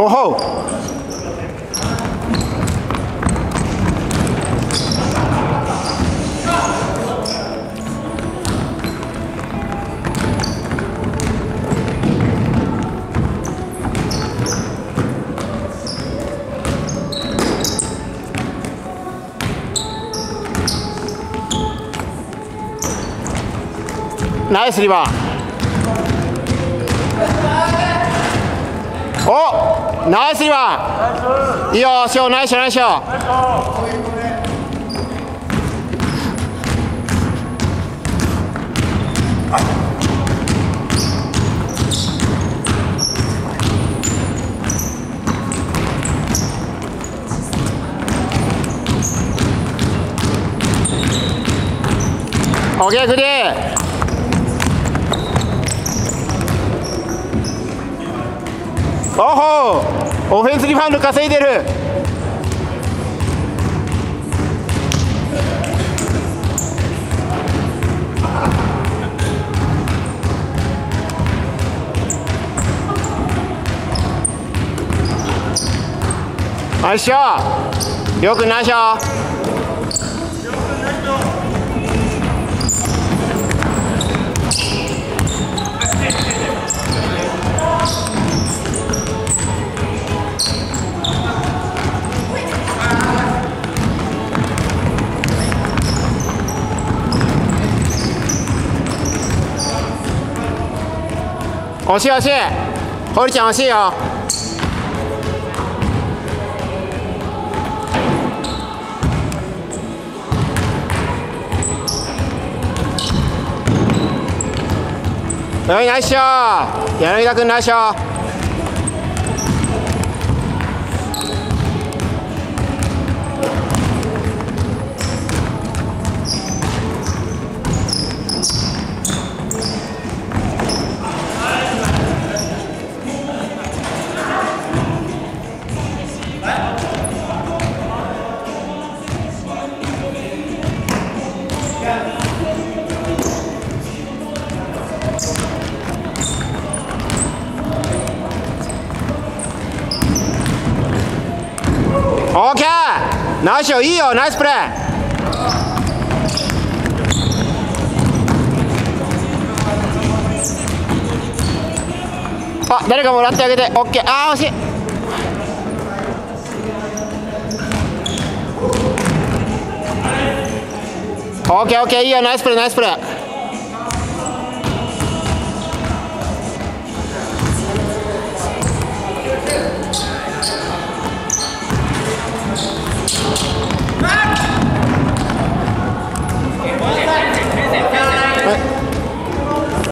おほう。ナイスリバー。おナイスリバー。いいよしようナイスナイスよオッケークリーおほオフェンスリバウンド稼いでる。よいしょ。よくないしょ。惜しい惜しい堀ちゃん惜しいよはいナイスショー柳田君ナイスショーオーケーナイスよいいよナイスプレー。あ誰かもらってあげて。オッケーあー惜しい。オッケーオッケー